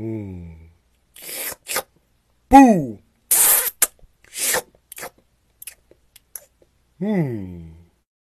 うん。ブーうん。